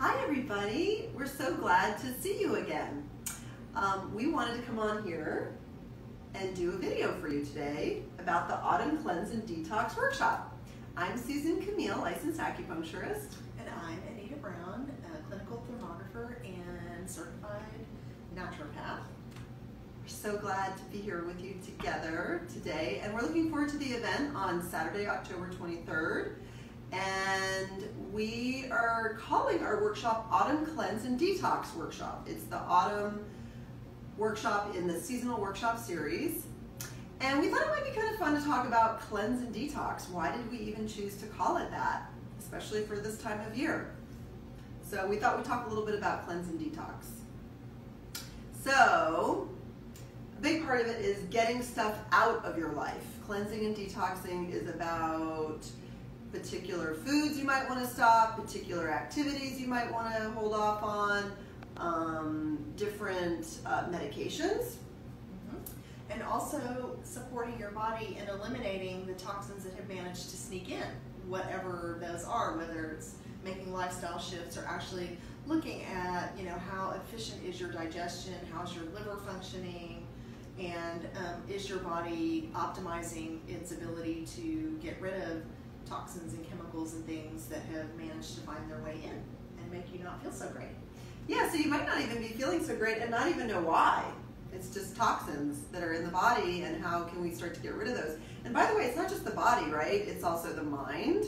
Hi everybody, we're so glad to see you again. Um, we wanted to come on here and do a video for you today about the Autumn Cleanse and Detox Workshop. I'm Susan Kamil, licensed acupuncturist. And I'm Anita Brown, a clinical thermographer and certified naturopath. We're so glad to be here with you together today and we're looking forward to the event on Saturday, October 23rd. And we are calling our workshop Autumn Cleanse and Detox Workshop. It's the autumn workshop in the seasonal workshop series. And we thought it might be kind of fun to talk about cleanse and detox. Why did we even choose to call it that, especially for this time of year? So we thought we'd talk a little bit about cleanse and detox. So, a big part of it is getting stuff out of your life. Cleansing and detoxing is about particular foods you might want to stop, particular activities you might want to hold off on, um, different uh, medications. Mm-hmm. And also supporting your body in eliminating the toxins that have managed to sneak in, whatever those are, whether it's making lifestyle shifts or actually looking at, you know, how efficient is your digestion, how's your liver functioning, and um, is your body optimizing its ability to get rid of toxins and chemicals and things that have managed to find their way in and make you not feel so great. Yeah, so you might not even be feeling so great and not even know why. It's just toxins that are in the body and how can we start to get rid of those. And by the way, it's not just the body, right? It's also the mind.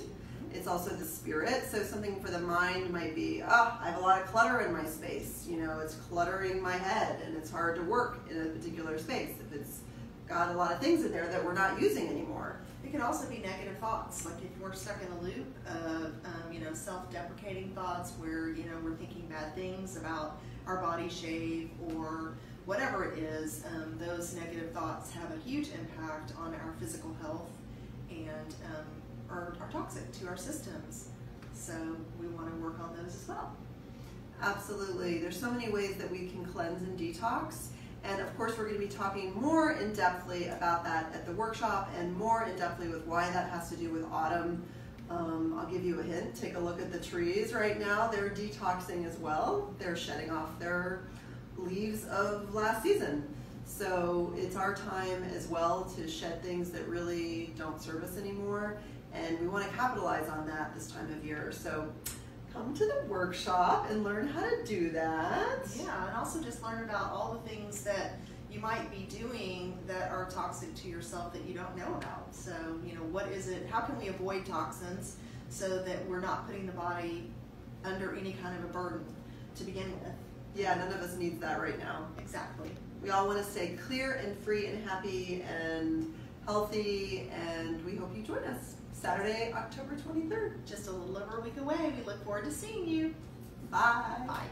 It's also the spirit. So something for the mind might be, oh, I have a lot of clutter in my space. You know, it's cluttering my head and it's hard to work in a particular space if it's got a lot of things in there that we're not using anymore. It can also be negative thoughts, like if we're stuck in a loop of, um, you know, self-deprecating thoughts where, you know, we're thinking bad things about our body shape or whatever it is, um, those negative thoughts have a huge impact on our physical health and um, are, are toxic to our systems. So we want to work on those as well. Absolutely. There's so many ways that we can cleanse and detox. And of course, we're going to be talking more in depthly about that at the workshop and more in depthly with why that has to do with autumn. Um, I'll give you a hint. Take a look at the trees right now. They're detoxing as well. They're shedding off their leaves of last season. So it's our time as well to shed things that really don't serve us anymore. And we want to capitalize on that this time of year. So come to the workshop and learn how to do that. Yeah, and also just learn about all the things that you might be doing that are toxic to yourself that you don't know about. So, you know, what is it? How can we avoid toxins so that we're not putting the body under any kind of a burden to begin with? Yeah, none of us needs that right now. Exactly. We all want to stay clear and free and happy and healthy, and we hope you join us Saturday, October 23rd. Just a little over a week away. We look forward to seeing you. Bye. Bye.